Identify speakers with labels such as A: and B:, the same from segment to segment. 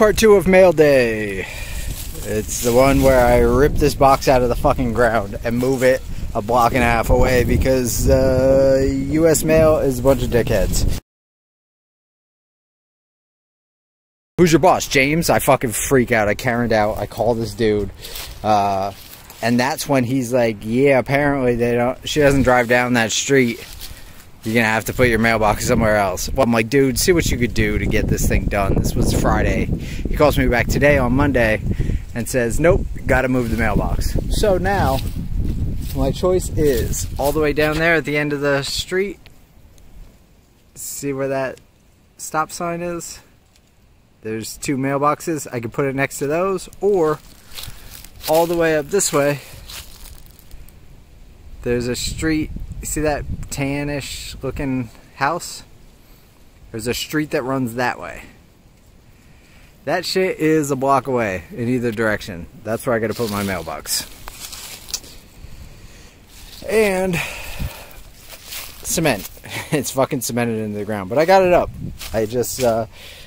A: part two of mail day. It's the one where I rip this box out of the fucking ground and move it a block and a half away because uh, U.S. mail is a bunch of dickheads. Who's your boss, James? I fucking freak out. I Karened out. I call this dude. Uh, and that's when he's like, yeah, apparently they don't, she doesn't drive down that street. You're gonna have to put your mailbox somewhere else. Well, I'm like, dude, see what you could do to get this thing done. This was Friday. He calls me back today on Monday and says, nope, gotta move the mailbox. So now, my choice is all the way down there at the end of the street. See where that stop sign is? There's two mailboxes. I could put it next to those, or all the way up this way, there's a street. You see that tannish looking house? There's a street that runs that way. That shit is a block away in either direction. That's where I gotta put my mailbox. And cement. It's fucking cemented into the ground. But I got it up. I just uh,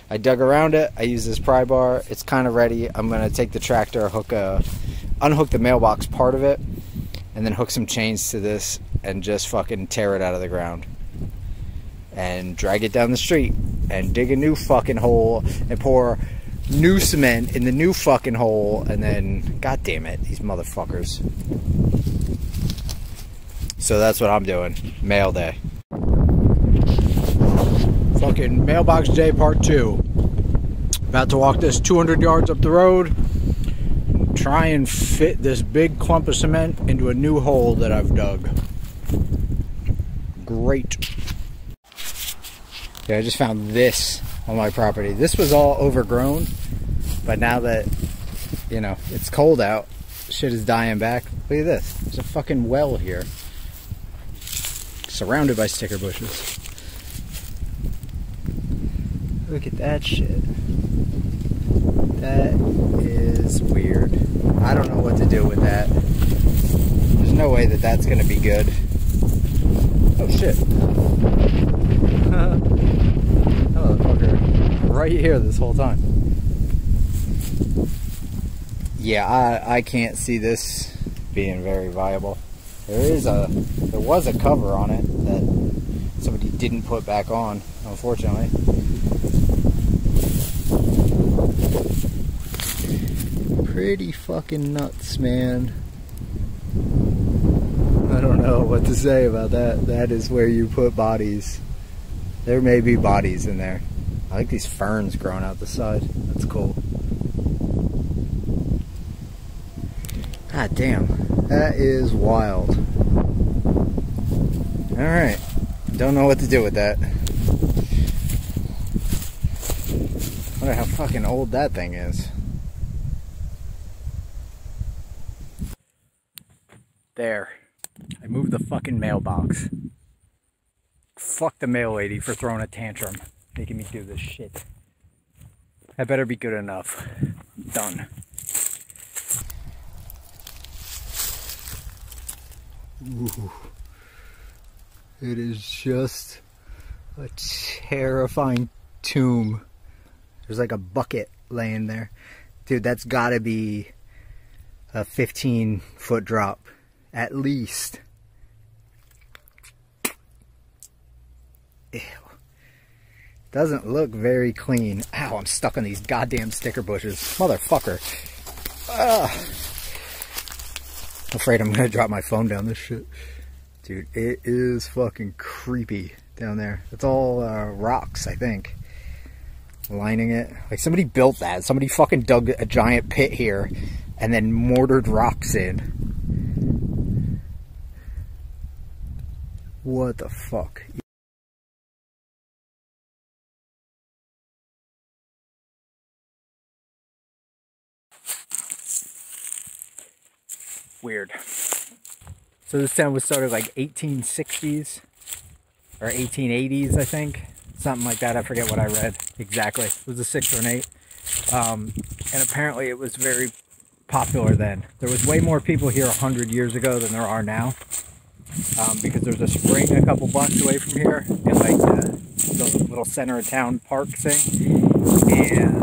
A: I dug around it. I use this pry bar. It's kind of ready. I'm gonna take the tractor, hook a, unhook the mailbox part of it, and then hook some chains to this and just fucking tear it out of the ground. And drag it down the street and dig a new fucking hole and pour new cement in the new fucking hole and then god damn it, these motherfuckers. So that's what I'm doing. Mail day. Fucking mailbox day part two. About to walk this 200 yards up the road. Try and fit this big clump of cement into a new hole that I've dug. Great. Yeah, I just found this on my property. This was all overgrown, but now that, you know, it's cold out, shit is dying back. Look at this. There's a fucking well here. Surrounded by sticker bushes. Look at that shit. That is weird. I don't know what to do with that. There's no way that that's gonna be good. Oh shit. Hello, fucker. Right here this whole time. Yeah, I, I can't see this being very viable. There is a, there was a cover on it that somebody didn't put back on, unfortunately. Pretty fucking nuts, man. I don't know what to say about that. That is where you put bodies. There may be bodies in there. I like these ferns growing out the side. That's cool. God damn. That is wild. Alright. Don't know what to do with that. wonder how fucking old that thing is. There. I moved the fucking mailbox. Fuck the mail lady for throwing a tantrum, making me do this shit. That better be good enough. Done. Ooh. It is just a terrifying tomb. There's like a bucket laying there. Dude, that's gotta be a 15 foot drop. At least. Doesn't look very clean. Ow, I'm stuck on these goddamn sticker bushes. Motherfucker. Ugh. I'm afraid I'm gonna drop my phone down this shit. Dude, it is fucking creepy down there. It's all uh, rocks, I think. Lining it. Like somebody built that. Somebody fucking dug a giant pit here and then mortared rocks in. What the fuck? Weird. So this town was started like 1860s or 1880s, I think. Something like that. I forget what I read exactly. It was a six or an eight. Um, and apparently it was very popular then. There was way more people here 100 years ago than there are now. Um, because there's a spring a couple blocks away from here in like the, the little center of town park thing. And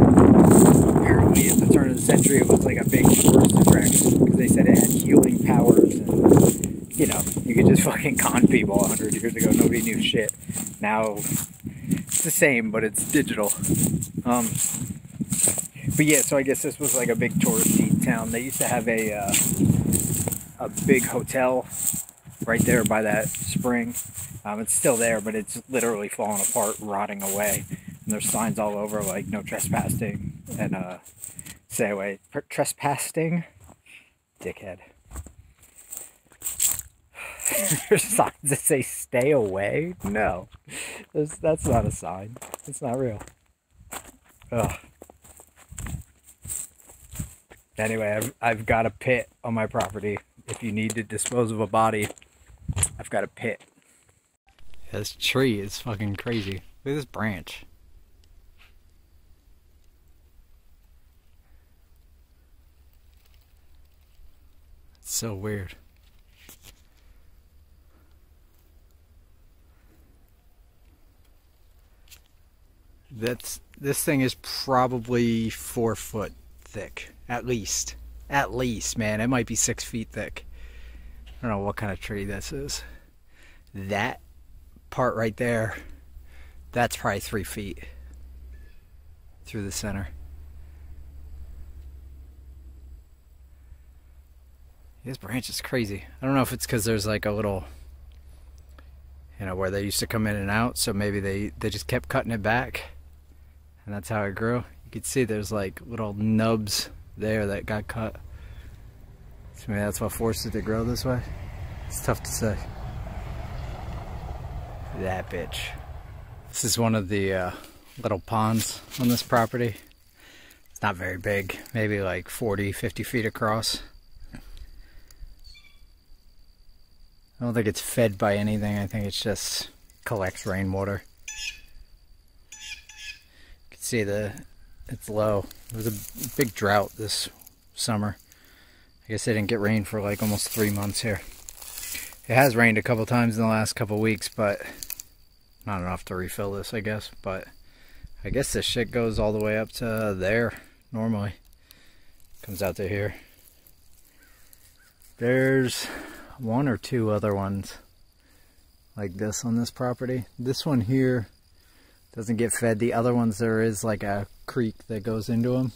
A: century it was like a big tourist attraction because they said it had healing powers and you know you could just fucking con people 100 years ago nobody knew shit. Now it's the same but it's digital. Um but yeah so i guess this was like a big touristy town. They used to have a uh, a big hotel right there by that spring. Um, it's still there but it's literally falling apart rotting away. And there's signs all over like no trespassing and uh say away trespassing? Dickhead. There's signs that say stay away? No. That's, that's not a sign. It's not real. Ugh. anyway I've, I've got a pit on my property. If you need to dispose of a body I've got a pit. This tree is fucking crazy. Look at this branch so weird. That's this thing is probably four foot thick, at least. At least, man. It might be six feet thick. I don't know what kind of tree this is. That part right there, that's probably three feet through the center. This branch is crazy. I don't know if it's because there's like a little, you know, where they used to come in and out. So maybe they, they just kept cutting it back. And that's how it grew. You can see there's like little nubs there that got cut. So maybe that's what forced it to grow this way. It's tough to say. That bitch. This is one of the uh, little ponds on this property. It's not very big, maybe like 40, 50 feet across. I don't think it's fed by anything. I think it just collects rainwater. You can see the it's low. There was a big drought this summer. I guess they didn't get rain for like almost three months here. It has rained a couple times in the last couple weeks, but not enough to refill this, I guess. But I guess this shit goes all the way up to there normally. Comes out to here. There's one or two other ones like this on this property. This one here doesn't get fed. The other ones there is like a creek that goes into them.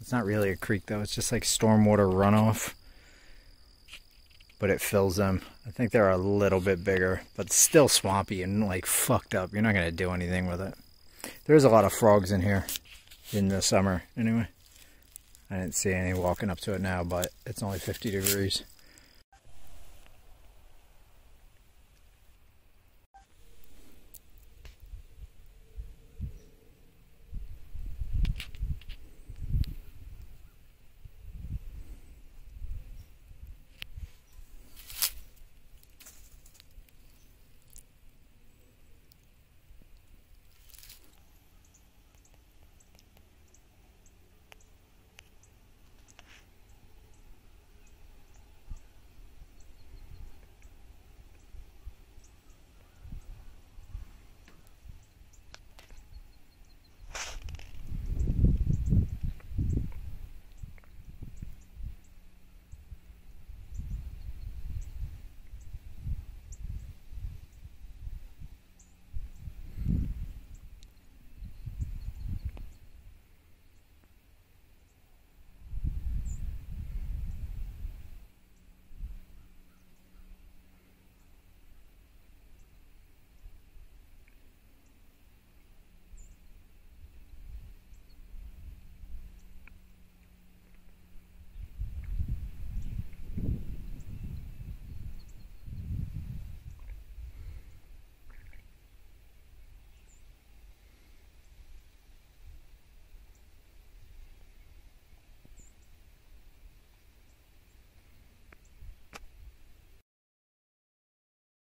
A: It's not really a creek though, it's just like stormwater runoff. But it fills them. I think they're a little bit bigger, but still swampy and like fucked up. You're not gonna do anything with it. There's a lot of frogs in here in the summer anyway. I didn't see any walking up to it now, but it's only 50 degrees.